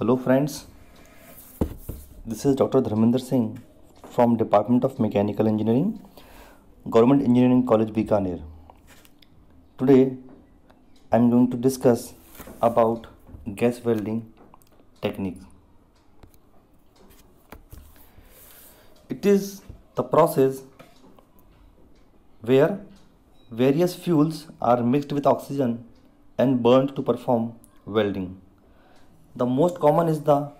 Hello friends, this is Dr. Dharmender Singh from Department of Mechanical Engineering, Government Engineering College Bikaner. Today I am going to discuss about gas welding technique. It is the process where various fuels are mixed with oxygen and burned to perform welding. The most common is the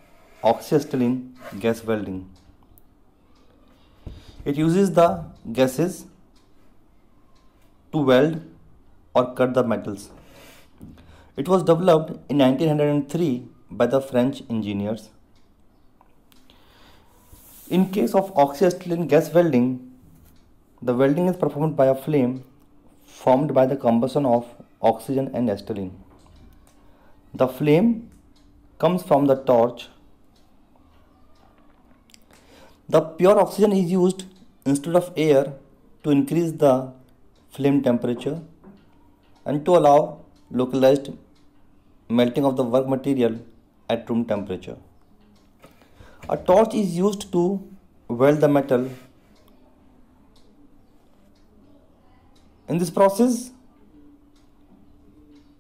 oxyacetylene gas welding. It uses the gases to weld or cut the metals. It was developed in 1903 by the French engineers. In case of oxyacetylene gas welding, the welding is performed by a flame formed by the combustion of oxygen and acetylene. The flame comes from the torch. The pure oxygen is used instead of air to increase the flame temperature and to allow localized melting of the work material at room temperature. A torch is used to weld the metal. In this process,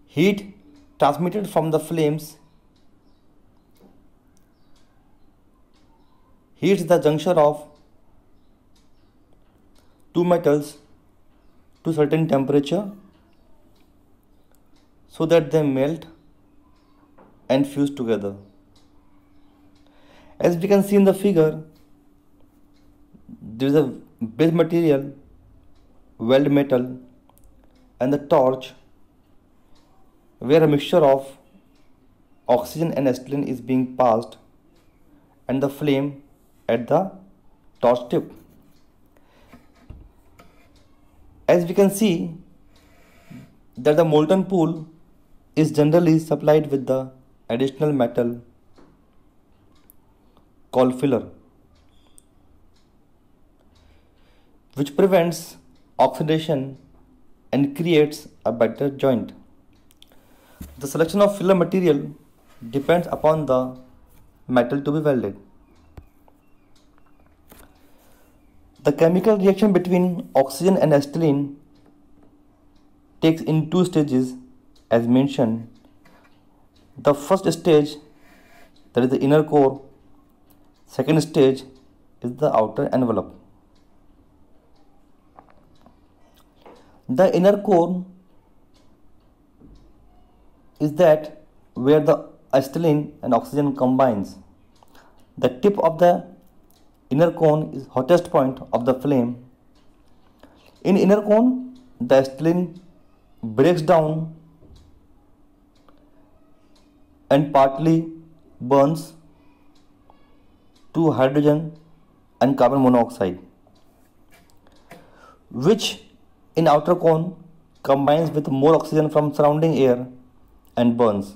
heat transmitted from the flames heats the junction of two metals to certain temperature so that they melt and fuse together. As we can see in the figure, there is a base material, weld metal and the torch where a mixture of oxygen and acetylene is being passed and the flame at the torch tip. As we can see that the molten pool is generally supplied with the additional metal called filler which prevents oxidation and creates a better joint. The selection of filler material depends upon the metal to be welded. The chemical reaction between oxygen and acetylene takes in two stages as mentioned. The first stage that is the inner core, second stage is the outer envelope. The inner core is that where the acetylene and oxygen combines. The tip of the inner cone is hottest point of the flame. In inner cone, the acetylene breaks down and partly burns to hydrogen and carbon monoxide, which in outer cone combines with more oxygen from surrounding air and burns.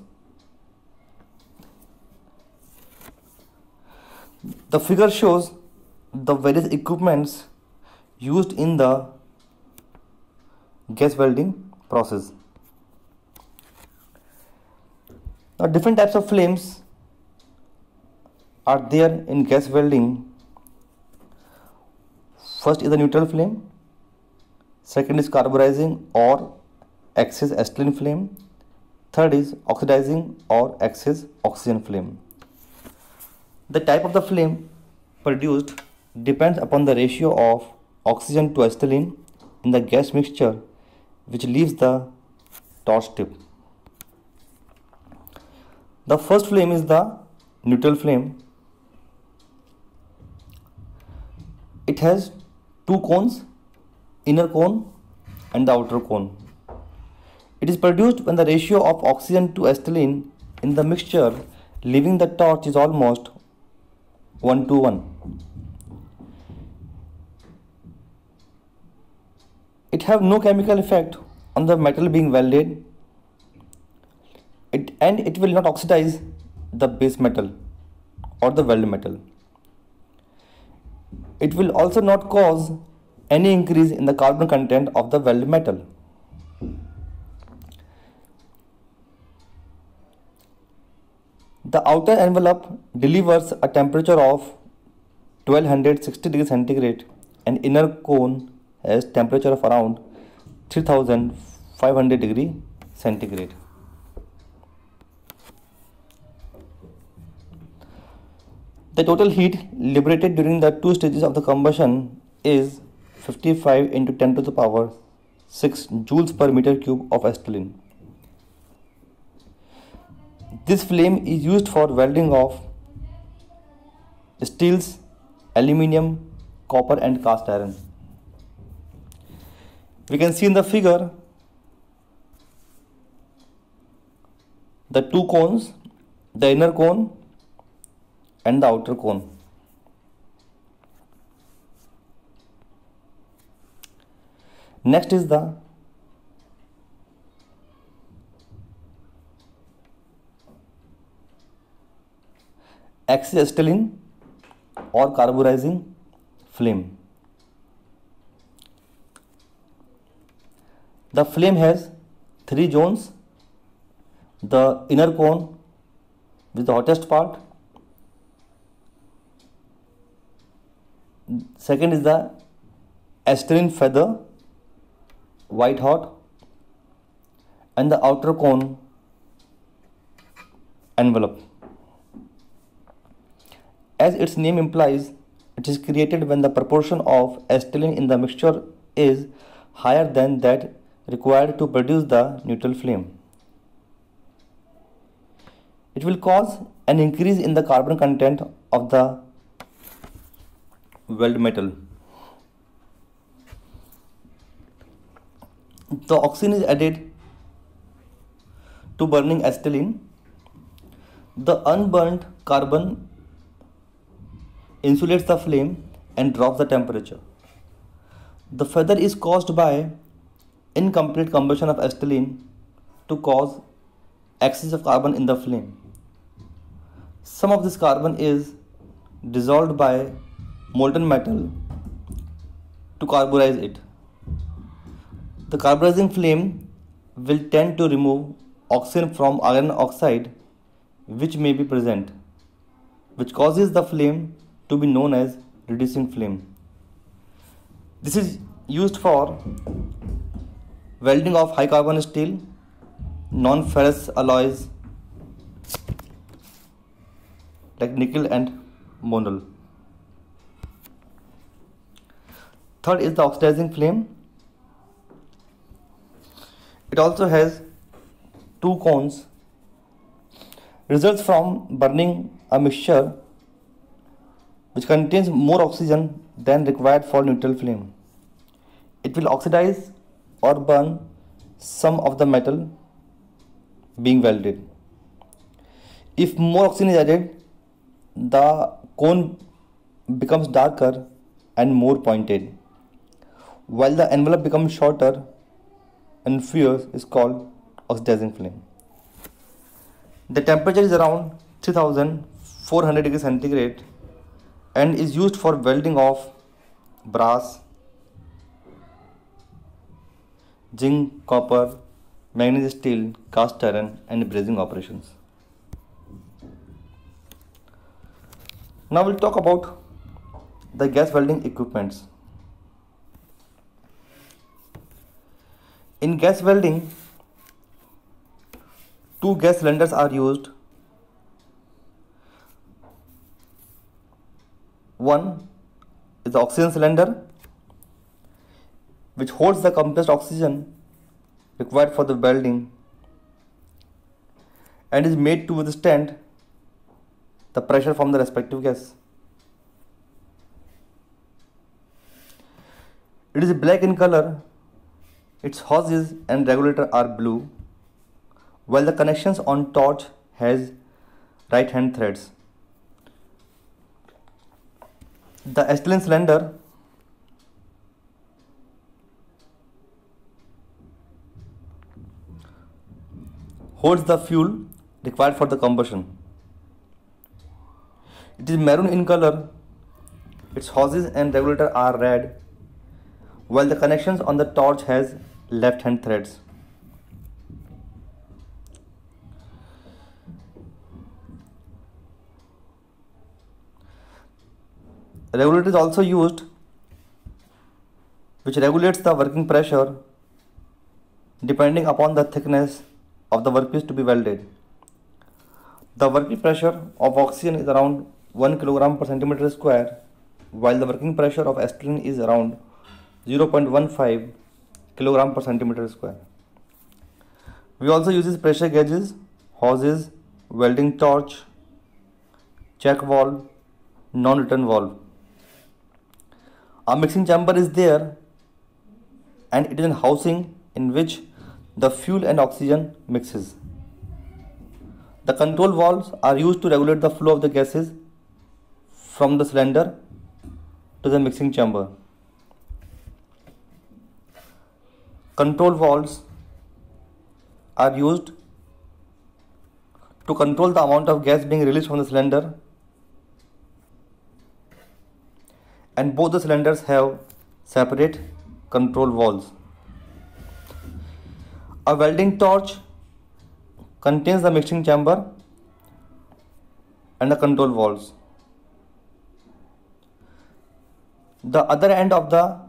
The figure shows the various equipments used in the gas welding process. Now different types of flames are there in gas welding. First is the neutral flame, second is carburizing or excess acetylene flame, third is oxidizing or excess oxygen flame. The type of the flame produced depends upon the ratio of oxygen to acetylene in the gas mixture which leaves the torch tip. The first flame is the neutral flame. It has two cones, inner cone and the outer cone. It is produced when the ratio of oxygen to acetylene in the mixture leaving the torch is almost 1 to 1. It have no chemical effect on the metal being welded it, and it will not oxidize the base metal or the weld metal. It will also not cause any increase in the carbon content of the weld metal. The outer envelope delivers a temperature of 1260 degrees centigrade and inner cone has temperature of around 3500 degree centigrade. The total heat liberated during the two stages of the combustion is 55 into 10 to the power 6 joules per meter cube of acetylene. This flame is used for welding of steels, aluminium, copper and cast iron. We can see in the figure the two cones, the inner cone and the outer cone. Next is the acetylene or carburizing flame. The flame has three zones. The inner cone with the hottest part. Second is the acetylene feather white hot. And the outer cone envelope. As its name implies it is created when the proportion of acetylene in the mixture is higher than that required to produce the neutral flame it will cause an increase in the carbon content of the weld metal. The oxygen is added to burning acetylene. The unburned carbon insulates the flame and drops the temperature. The feather is caused by incomplete combustion of acetylene to cause excess of carbon in the flame. Some of this carbon is dissolved by molten metal to carburize it. The carburizing flame will tend to remove oxygen from iron oxide which may be present, which causes the flame to be known as reducing flame. This is used for welding of high carbon steel, non-ferrous alloys like nickel and monel. Third is the oxidizing flame. It also has two cones. Results from burning a mixture which contains more oxygen than required for neutral flame. It will oxidize or burn some of the metal being welded. If more oxygen is added, the cone becomes darker and more pointed while the envelope becomes shorter and fierce is called oxidizing flame. The temperature is around 3400 degrees centigrade and is used for welding of brass, zinc, copper, manganese steel, cast iron and brazing operations. Now we'll talk about the gas welding equipments. In gas welding, two gas cylinders are used. One is the oxygen cylinder which holds the compressed oxygen required for the welding and is made to withstand the pressure from the respective gas. It is black in color its hoses and regulator are blue, while the connections on torch has right hand threads. The acetylene cylinder holds the fuel required for the combustion. It is maroon in color. Its hoses and regulator are red, while the connections on the torch has left-hand threads. regulator is also used which regulates the working pressure depending upon the thickness of the workpiece to be welded. The working pressure of oxygen is around 1 kg per centimeter square while the working pressure of acetylene is around 0.15 kg per centimeter square. We also use pressure gauges, hoses, welding torch, check valve, non-return valve. A mixing chamber is there and it is a housing in which the fuel and oxygen mixes. The control valves are used to regulate the flow of the gases from the cylinder to the mixing chamber. Control valves are used to control the amount of gas being released from the cylinder and both the cylinders have separate control valves. A welding torch contains the mixing chamber and the control valves. The other end of the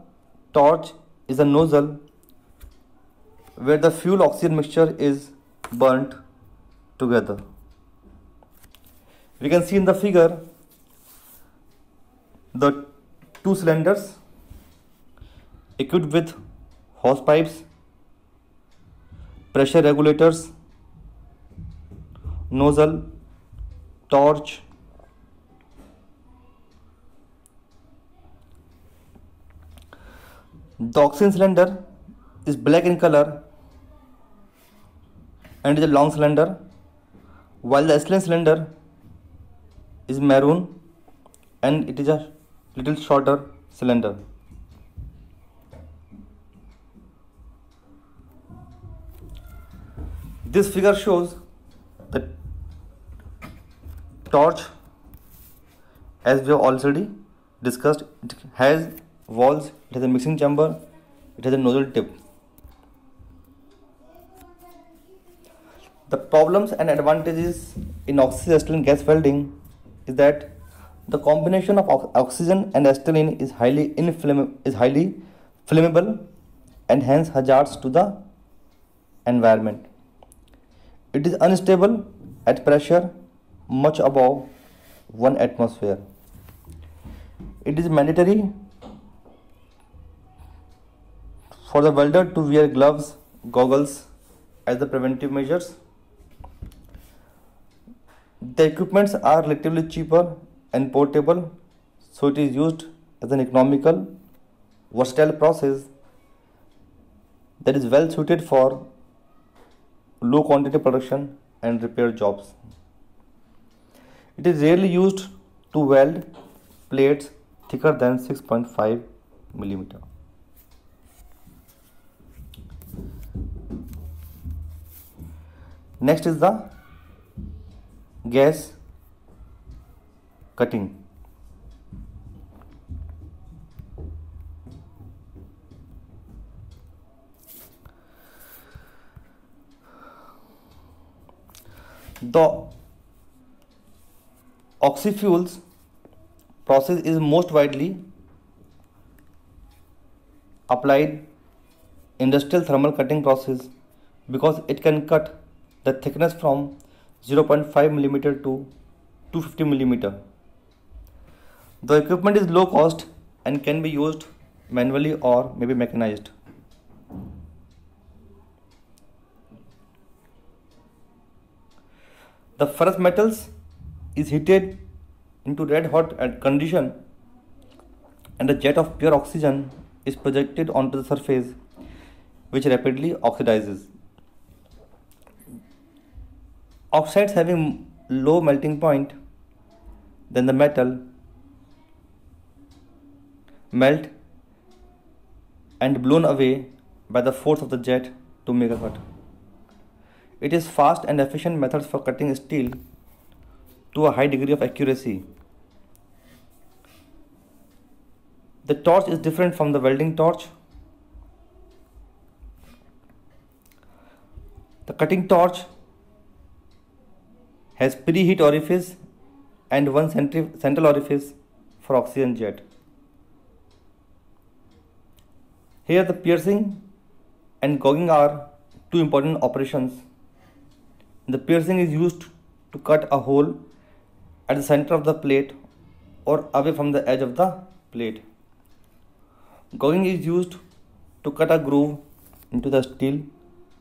torch is a nozzle where the fuel oxygen mixture is burnt together. We can see in the figure the two cylinders equipped with hose pipes, pressure regulators, nozzle, torch, The oxygen cylinder is black in color and is a long cylinder while the acetylene cylinder is maroon and it is a little shorter cylinder. This figure shows the torch as we have already discussed it has walls it has a mixing chamber it has a nozzle tip. The problems and advantages in oxyacetylene gas welding is that the combination of oxygen and acetylene is highly inflammable is highly flammable and hence hazardous to the environment it is unstable at pressure much above 1 atmosphere it is mandatory for the welder to wear gloves, goggles as the preventive measures. The equipments are relatively cheaper and portable, so it is used as an economical, versatile process that is well suited for low quantity production and repair jobs. It is rarely used to weld plates thicker than 6.5 millimeter. next is the gas cutting the oxyfuels process is most widely applied industrial thermal cutting process because it can cut the thickness from 0.5 millimeter to 250 millimeter. The equipment is low cost and can be used manually or maybe mechanized. The ferrous metals is heated into red hot condition and a jet of pure oxygen is projected onto the surface which rapidly oxidizes. Oxides having low melting point then the metal melt and blown away by the force of the jet to make a cut. It is fast and efficient methods for cutting steel to a high degree of accuracy. The torch is different from the welding torch. The cutting torch has preheat orifice and one central orifice for oxygen jet. Here the piercing and gouging are two important operations. The piercing is used to cut a hole at the center of the plate or away from the edge of the plate. Gouging is used to cut a groove into the steel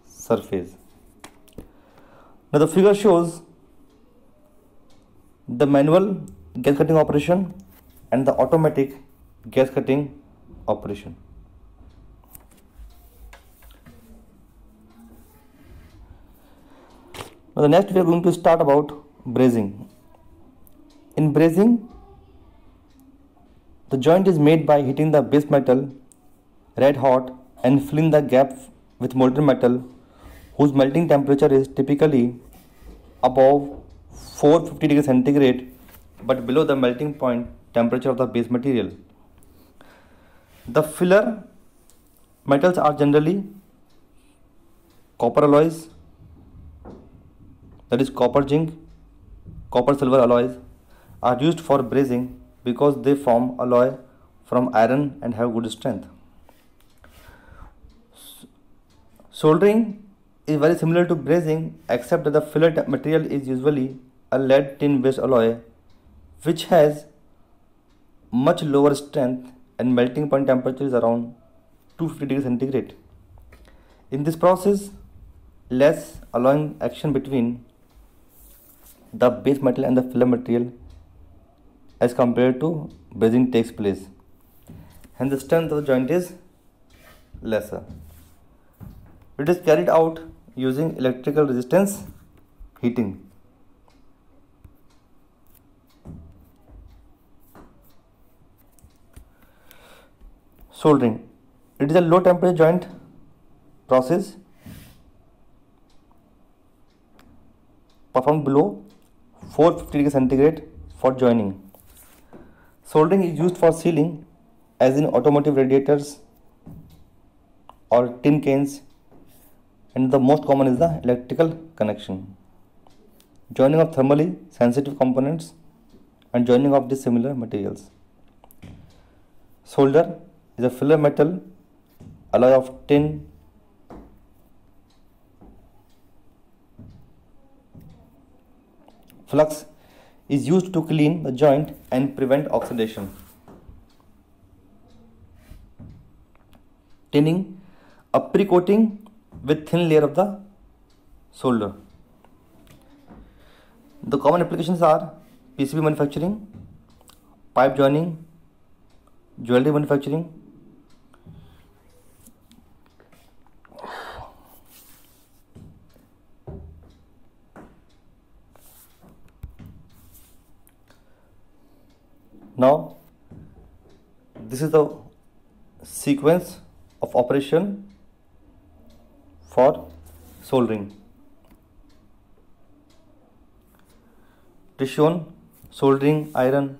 surface. Now the figure shows the manual gas cutting operation and the automatic gas cutting operation. Now the next we are going to start about brazing. In brazing, the joint is made by heating the base metal red hot and filling the gap with molten metal whose melting temperature is typically above 450 degrees centigrade but below the melting point temperature of the base material. The filler metals are generally copper alloys that is copper zinc, copper silver alloys are used for brazing because they form alloy from iron and have good strength. Soldering is very similar to brazing except that the filler material is usually a lead tin based alloy which has much lower strength and melting point temperature is around 250 degrees centigrade. In this process, less alloying action between the base metal and the filler material as compared to brazing takes place and the strength of the joint is lesser. It is carried out using electrical resistance heating. Soldering. It is a low temperature joint process performed below 450 degree centigrade for joining. Soldering is used for sealing as in automotive radiators or tin cans and the most common is the electrical connection. Joining of thermally sensitive components and joining of dissimilar materials. Solder is a filler metal alloy of tin Flux is used to clean the joint and prevent oxidation. Tinning, a pre-coating with thin layer of the solder. The common applications are PCB manufacturing, pipe joining, jewelry manufacturing, is the sequence of operation for soldering. It is shown soldering iron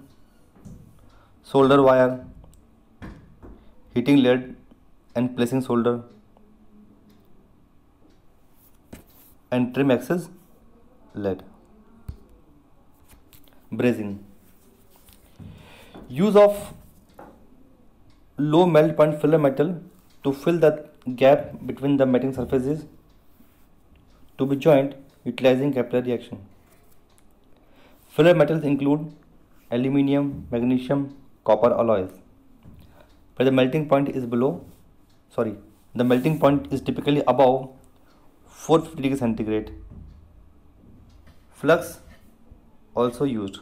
solder wire heating lead and placing solder and trim axis lead. Brazing. Use of low melt point filler metal to fill the gap between the melting surfaces to be joined utilizing capillary action. Filler metals include aluminium, magnesium, copper alloys. But the melting point is below, sorry, the melting point is typically above 450 degrees centigrade. Flux also used.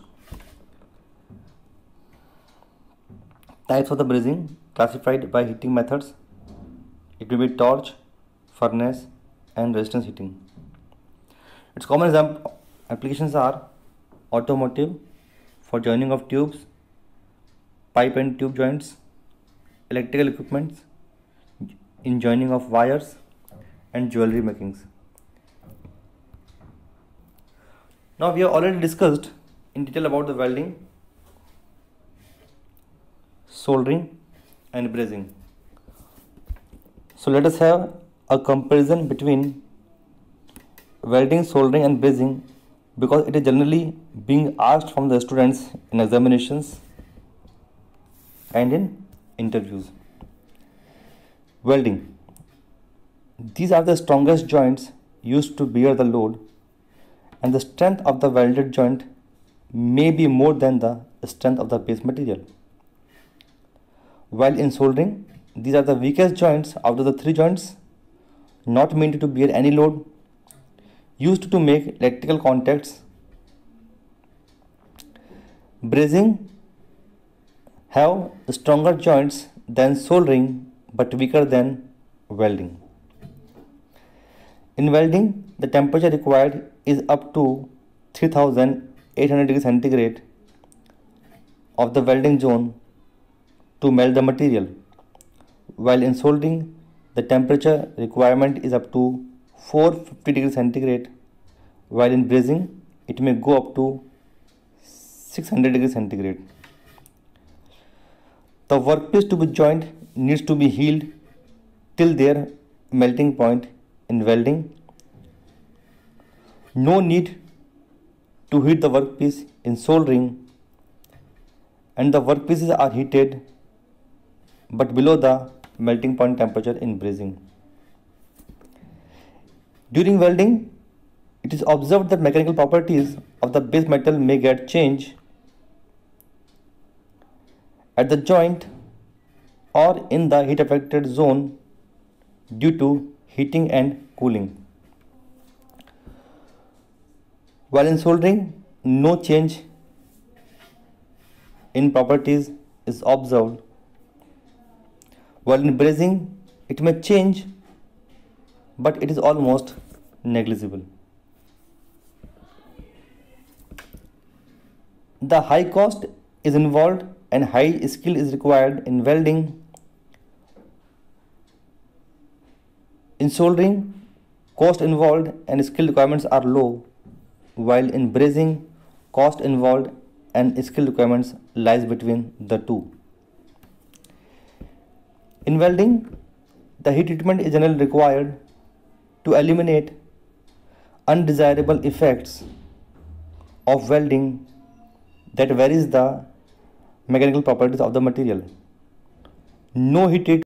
Types of the brazing classified by heating methods. It will be torch, furnace and resistance heating. Its common applications are automotive for joining of tubes, pipe and tube joints, electrical equipments, in joining of wires and jewelry makings. Now we have already discussed in detail about the welding soldering and brazing. So let us have a comparison between welding, soldering and brazing because it is generally being asked from the students in examinations and in interviews. Welding. These are the strongest joints used to bear the load and the strength of the welded joint may be more than the strength of the base material. While in soldering, these are the weakest joints out of the three joints, not meant to bear any load, used to make electrical contacts. Brazing have stronger joints than soldering but weaker than welding. In welding, the temperature required is up to 3800 degrees centigrade of the welding zone to melt the material, while in soldering, the temperature requirement is up to 450 degrees centigrade, while in brazing, it may go up to 600 degrees centigrade. The workpiece to be joined needs to be healed till their melting point in welding. No need to heat the workpiece in soldering and the workpieces are heated but below the melting point temperature in brazing. During welding, it is observed that mechanical properties of the base metal may get changed at the joint or in the heat affected zone due to heating and cooling. While in soldering, no change in properties is observed. While in brazing, it may change, but it is almost negligible. The high cost is involved and high skill is required in welding. In soldering, cost involved and skill requirements are low, while in brazing, cost involved and skill requirements lies between the two. In welding, the heat treatment is generally required to eliminate undesirable effects of welding that varies the mechanical properties of the material. No heat